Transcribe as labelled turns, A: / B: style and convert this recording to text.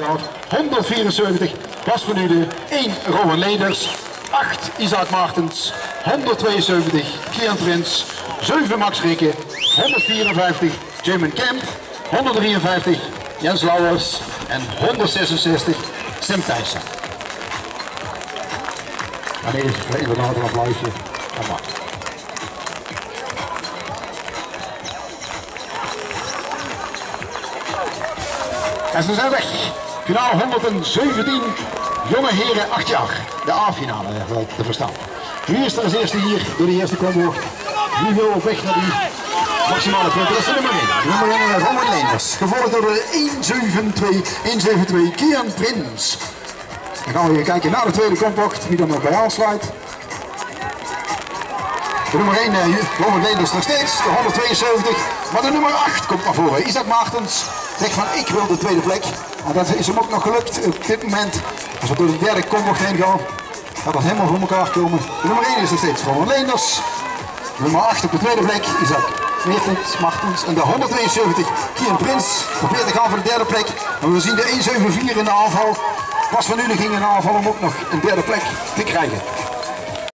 A: 174 Bas van Uden, 1 Rowan Leenders, 8 Isaac Martens, 172 Kian Prins, 7 Max Rikke, 154 Jamin Kemp, 153 Jens Lauwers en 166 Sim Thijssen. En even, een applausje aan Bart. En ze zijn weg. Finale 117, jonge heren 8 jaar. De A-finale wel te verstaan. Wie is er als eerste hier door de eerste kombocht? Wie wil op weg naar die maximale punten? Dat is de nummer 1. Nummer 1 is Robert Leenders. Gevolgd door de 172, 172 Kian Prins. Dan gaan we weer kijken naar de tweede kombocht. Wie er nog bij aansluit. De nummer 1, uh, Robert Leenders nog steeds, de 172. Maar de nummer 8 komt naar voren. Isaac Maartens zegt van ik wil de tweede plek. En dat is hem ook nog gelukt op dit moment. Als we door de derde kombocht heen gaan, gaat dat helemaal voor elkaar komen. De nummer 1 is nog steeds Robert Leenders. De nummer 8 op de tweede plek, Isaac Meertens, Martens. En de 172, Kian Prins, probeert te gaan voor de derde plek. En we zien de 174 in de aanval. Pas van nu ging in de aanval om ook nog een derde plek te krijgen.